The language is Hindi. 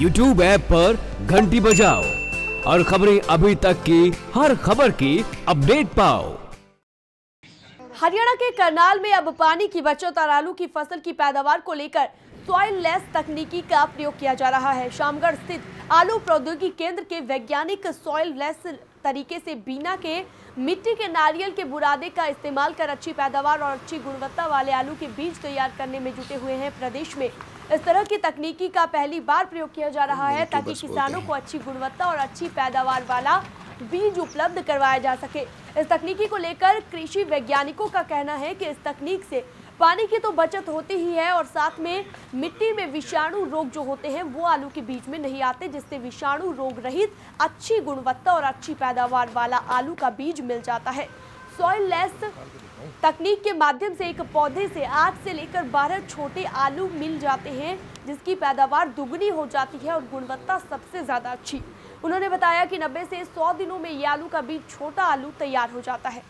यूट्यूब ऐप पर घंटी बजाओ और खबरें अभी तक की, हर खबर की अपडेट पाओ। हरियाणा के करनाल में अब पानी की बचत और आलू की फ़सल की पैदावार को लेकर सॉइल लेस तकनीकी का प्रयोग किया जा रहा है। शामगढ़ स्थित आलू प्रौद्योगिकी केंद्र के वैज्ञानिक सॉइल लेस तरीके से बिना के मिट्टी के नारियल के बुरादे का इस्तेमाल कर अच्छी पैदावार और अच्छी गुणवत्ता वाले आलू के बीज तैयार करने में जुटे हुए हैं प्रदेश में। इस तरह की तकनीकी का पहली बार प्रयोग किया जा रहा है ताकि किसानों को अच्छी गुणवत्ता और अच्छी पैदावार वाला बीज उपलब्ध करवाया जा सके। इस तकनीकी को लेकर कृषि वैज्ञानिकों का कहना है कि इस तकनीक से पानी की तो बचत होती ही है और साथ में मिट्टी में विषाणु रोग जो होते हैं वो आलू के बीज में नहीं आते जिससे विषाणु रोग रहित अच्छी गुणवत्ता और अच्छी पैदावार वाला आलू का बीज मिल जाता है। सॉइल लेस तकनीक के माध्यम से एक पौधे से आठ से लेकर बारह छोटे आलू मिल जाते हैं, जिसकी पैदावार दुगनी हो जाती है और गुणवत्ता सबसे ज़्यादा अच्छी। उन्होंने बताया कि 90 से 100 दिनों में ये आलू का बीज छोटा आलू तैयार हो जाता है।